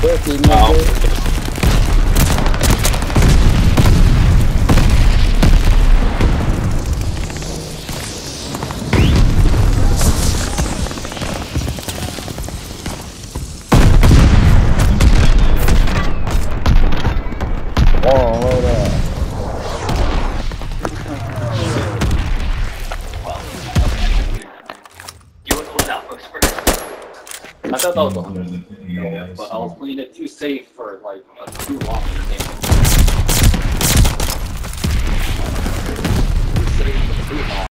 보여 뒤에 아까 나왔다 yeah, but I was playing it too safe for like too long.